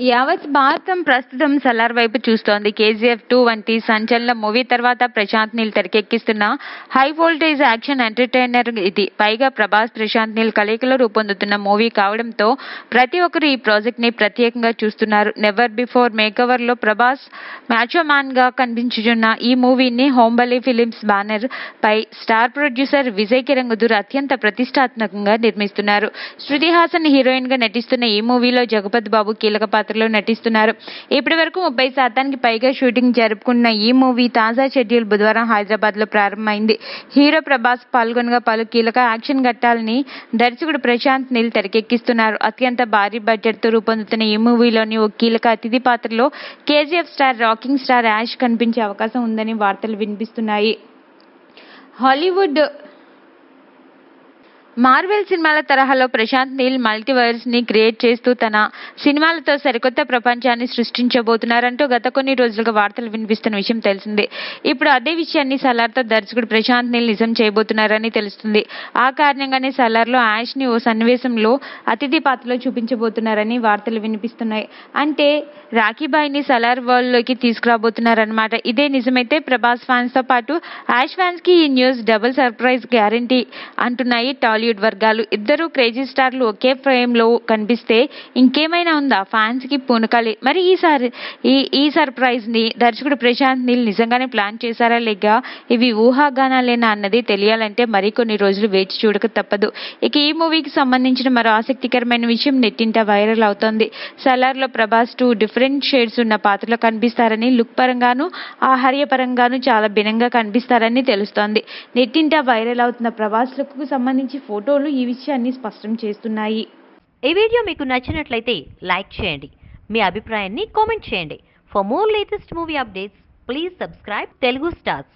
యావత్ భారతం ప్రస్తుతం సలార్ వైపు చూస్తోంది. కేజీఎఫ్ టూ వంటి సంచలన మూవీ తర్వాత ప్రశాంత్ నీల్ తెరకెక్కిస్తున్న హై వోల్టేజ్ యాక్షన్ ఎంటర్టైనర్ ఇది. పైగా ప్రభాస్ ప్రశాంత్ నీల్ కలయికలో రూపొందుతున్న మూవీ కావడంతో ప్రతి ఒక్కరు ఈ ప్రాజెక్ట్ని ప్రత్యేకంగా చూస్తున్నారు. నెవర్ బిఫోర్ మేకవర్లో ప్రభాస్ మ్యాచో మ్యాన్గా కనిపించుచున్న ఈ మూవీని హోంబలి ఫిలిమ్స్ బ్యానర్ పై స్టార్ ప్రొడ్యూసర్ విజయ్ కిరంగుదూర్ అత్యంత ప్రతిష్టాత్మకంగా నిర్మిస్తున్నారు. శృతి హాసన్ హీరోయిన్గా నటిస్తున్న ఈ మూవీలో జగపతి బాబు కీలక పాత్రలో నటిస్తున్నారు. ఇప్పటి వరకు ముప్పై శాతానికి పైగా షూటింగ్ జరుపుకున్న ఈ మూవీ తాజా షెడ్యూల్ బుధవారం హైదరాబాద్లో ప్రారంభమైంది. హీరో ప్రభాస్ పాల్గొనగా పలు కీలక యాక్షన్ ఘట్టాలని దర్శకుడు ప్రశాంత్ నీల్ తెరకెక్కిస్తున్నారు. అత్యంత భారీ బడ్జెట్తో రూపొందుతున్న ఈ మూవీలోని ఓ కీలక అతిథి పాత్రలో KGF star rocking star Yash కనిపించే అవకాశం ఉందని వార్తలు వినిపిస్తున్నాయి. హాలీవుడ్ మార్వెల్ సినిమాల తరహాలో ప్రశాంత్ నీల్ మల్టీవర్స్ని క్రియేట్ చేస్తూ తన సినిమాలతో సరికొత్త ప్రపంచాన్ని సృష్టించబోతున్నారంటూ గత కొన్ని రోజులుగా వార్తలు వినిపిస్తున్న విషయం తెలిసిందే. ఇప్పుడు అదే విషయాన్ని సలార్తో దర్శకుడు ప్రశాంత్ నీల్ నిజం చేయబోతున్నారని తెలుస్తుంది. ఆ కారణంగానే సలార్లో యాష్ని ఓ సన్నివేశంలో అతిథి పాత్రలో చూపించబోతున్నారని వార్తలు వినిపిస్తున్నాయి. అంటే రాఖీబాయిని సలార్ వరల్డ్లోకి తీసుకురాబోతున్నారన్నమాట. ఇదే నిజమైతే ప్రభాస్ ఫ్యాన్స్తో పాటు యాష్ ఫ్యాన్స్కి ఈ న్యూస్ డబుల్ సర్ప్రైజ్ గ్యారంటీ అంటున్నాయి టాలీవుడ్ వర్గాలు ఇద్దరు క్రేజీ స్టార్లు ఒకే ఫ్రేమ్లో కనిపిస్తే ఇంకేమైనా ఉందా? ఫ్యాన్స్కి పూనకాలి. మరి ఈసారి ఈ ఈ సర్ప్రైజ్ని దర్శకుడు ప్రశాంత్ నీల్ నిజంగానే ప్లాన్ చేశారా లేక ఇవి ఊహాగానాలేనా అన్నది తెలియాలంటే మరికొన్ని రోజులు వేచి చూడక తప్పదు. ఇక ఈ మూవీకి సంబంధించిన మరో ఆసక్తికరమైన విషయం నెట్టింట వైరల్ అవుతోంది. సలార్లో ప్రభాస్ టూ డిఫరెంట్ షేడ్స్ ఉన్న పాత్రలో కనిపిస్తారని లుక్ పరంగాను ఆహార్య పరంగాను చాలా భిన్నంగా కనిపిస్తారని తెలుస్తోంది. నెట్టింట వైరల్ అవుతున్న ప్రభాస్ లుక్కు సంబంధించి ఫోటోలు ఈ విషయాన్ని స్పష్టం చేస్తున్నాయి. ఈ వీడియో మీకు నచ్చినట్లయితే లైక్ చేయండి. మీ అభిప్రాయాన్ని కామెంట్ చేయండి. For more latest movie updates please subscribe Telugu Stars